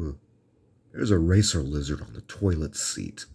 Hmm. There's a racer lizard on the toilet seat.